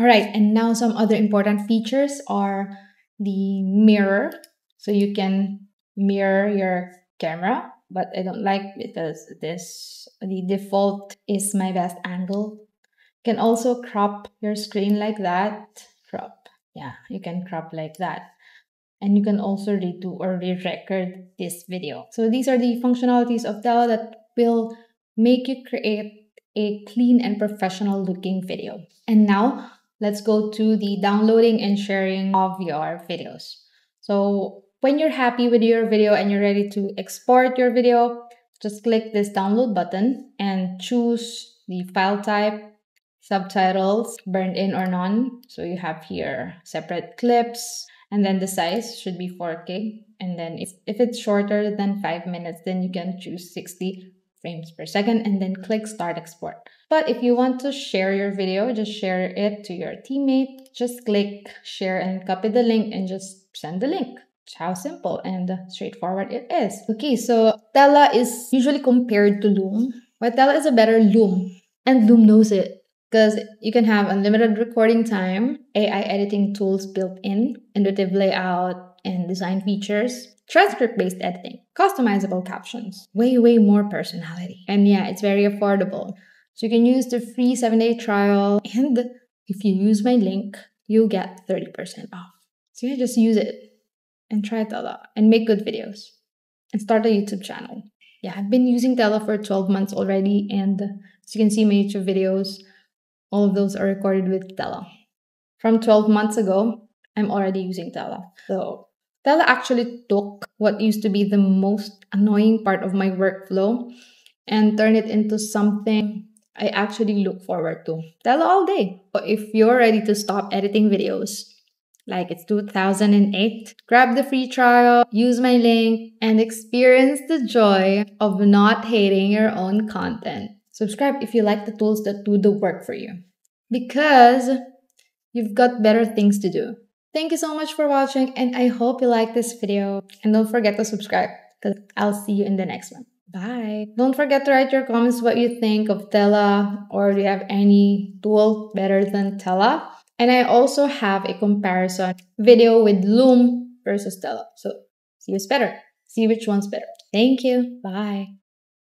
All right, and now some other important features are the mirror. So you can mirror your camera, but I don't like because this the default is my best angle. You can also crop your screen like that. Crop. Yeah, you can crop like that. And you can also redo or re-record this video. So these are the functionalities of Tella that will make you create a clean and professional looking video. And now let's go to the downloading and sharing of your videos. So when you're happy with your video and you're ready to export your video, just click this download button and choose the file type, subtitles, burned in or none. So you have here separate clips and then the size should be 4K. And then if, if it's shorter than 5 minutes, then you can choose 60 frames per second and then click start export. But if you want to share your video, just share it to your teammate. Just click share and copy the link and just send the link. how simple and straightforward it is. Okay, so Tella is usually compared to Loom, but Tella is a better Loom, and Loom knows it because you can have unlimited recording time, AI editing tools built in, intuitive layout, and design features, transcript based editing, customizable captions, way, way more personality. And yeah, it's very affordable. So you can use the free seven day trial, and if you use my link, you'll get 30% off. So yeah, just use it and try Tella and make good videos and start a YouTube channel. Yeah, I've been using Tella for 12 months already, and as you can see my YouTube videos, all of those are recorded with Tella. From 12 months ago, I'm already using Tella. So Tella actually took what used to be the most annoying part of my workflow and turned it into something I actually look forward to. Tella all day. But if you're ready to stop editing videos, like it's 2008, grab the free trial, use my link, and experience the joy of not hating your own content. Subscribe if you like the tools that do the work for you. Because you've got better things to do. Thank you so much for watching, and I hope you like this video. And don't forget to subscribe, because I'll see you in the next one. Bye. Don't forget to write your comments what you think of Tella or do you have any tool better than Tella. And I also have a comparison video with Loom versus Tella. So see who's better. See which one's better. Thank you. Bye.